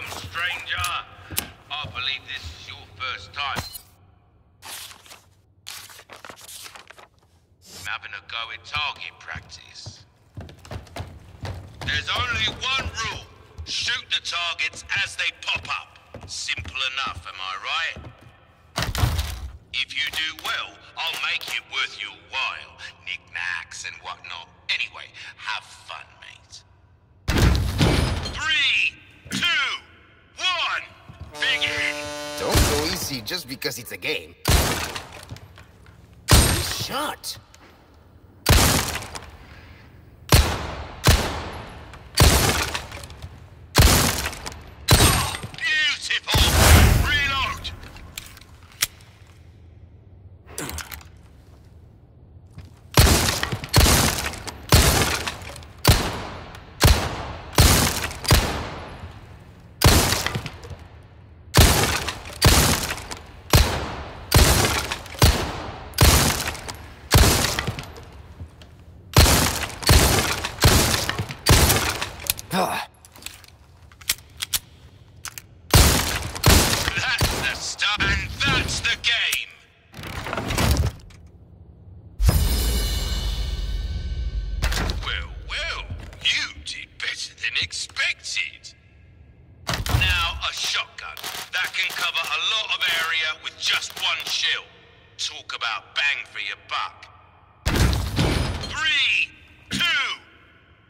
Welcome, stranger. I believe this is your first time. I'm having a go at target practice. There's only one rule. Shoot the targets as they pop up. Simple enough, am I right? If you do well, I'll make it worth your while. Just because it's a game. Nice expected. Now, a shotgun. That can cover a lot of area with just one shell. Talk about bang for your buck. Three, two,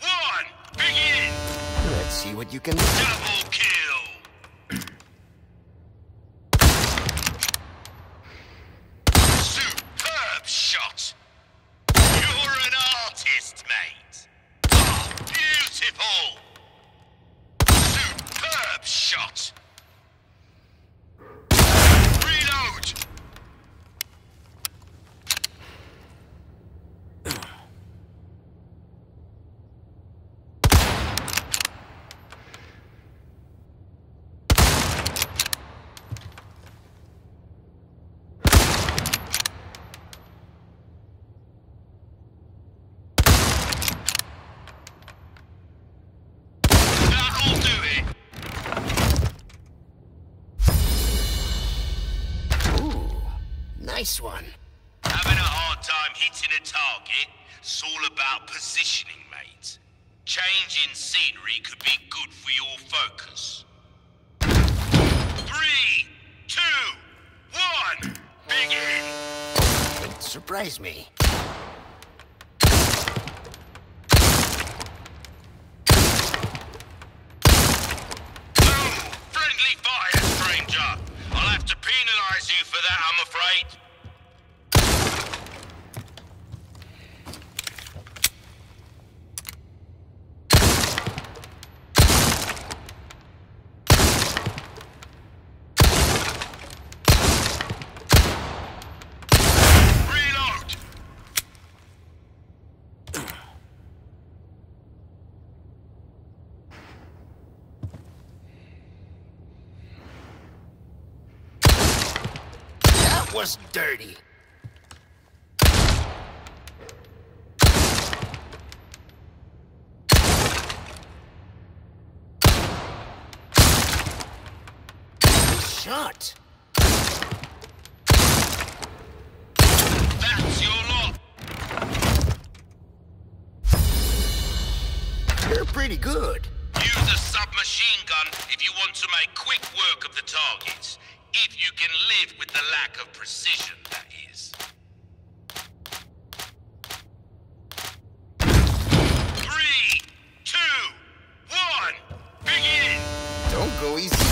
one, begin! let's see what you can do. Double kill! Superb shot! You're an artist, mate! Oh, beautiful! Superb shot! Reload! That'll do it! Ooh, nice one. Having a hard time hitting a target? It's all about positioning, mate. Changing scenery could be good for your focus. Three, two, one, begin! It surprised me. Was dirty. Shot. That's your lot! You're pretty good. Use a submachine gun if you want to make quick work of the targets. If you can live with the lack of precision, that is. Three, two, one, begin! Don't go easy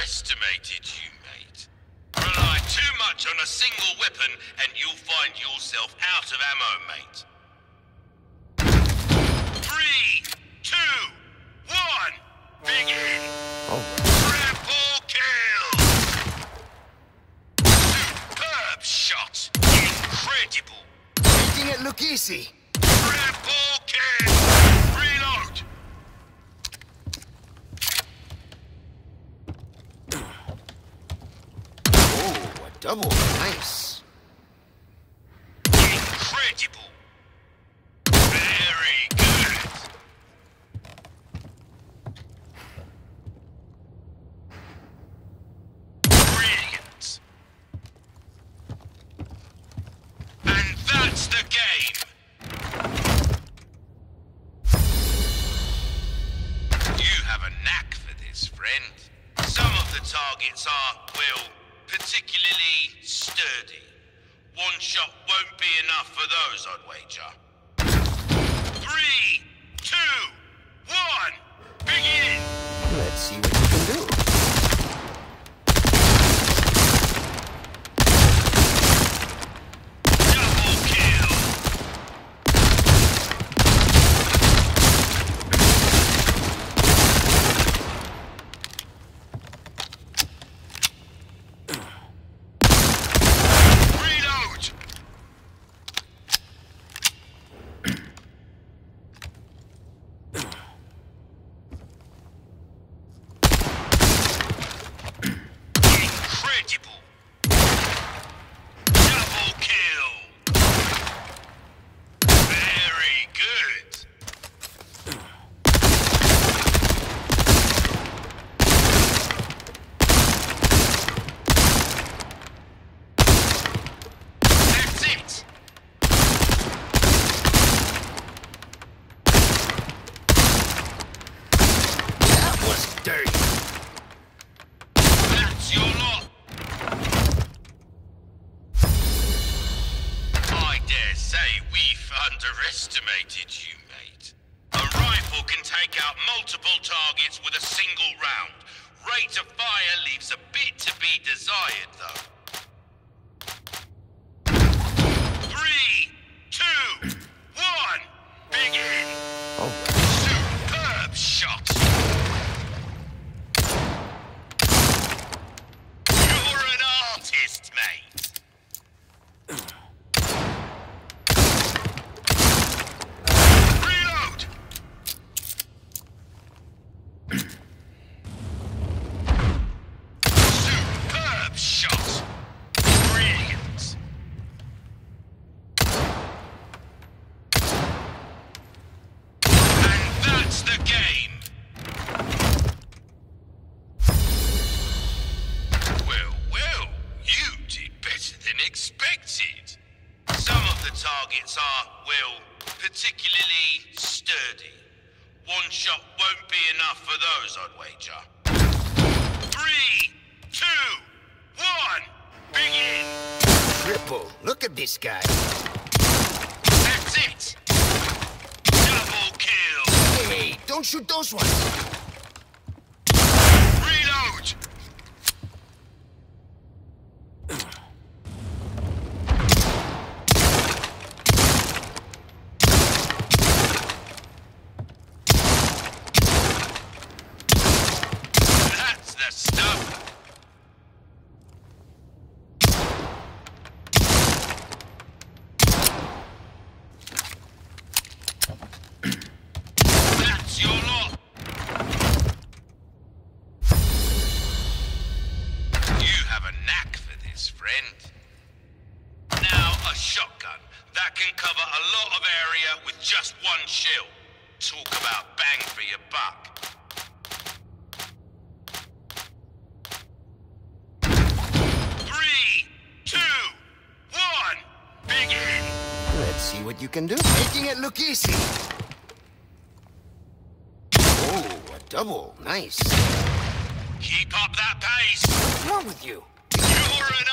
underestimated you, mate. Rely too much on a single weapon and you'll find yourself out of ammo, mate. Three, two, one, begin! Oh. Triple kill! Superb shot! Incredible! Making it look easy. Double. Nice. Incredible! Very good! Brilliant! And that's the game! You have a knack for this, friend. Some of the targets are, well, particularly sturdy. One shot won't be enough for those, I'd wager. Three, two, one, begin! Single round. Rate of fire leaves a bit to be desired, though. For I'd wager. Three, two, one, begin! triple. Look at this guy. That's it! Double kill! Hey, don't shoot those ones. Of with just one shell. Talk about bang for your buck. Three, two, one, begin! Let's see what you can do. Making it look easy. Oh, a double. Nice. Keep up that pace! What's wrong with you? You're an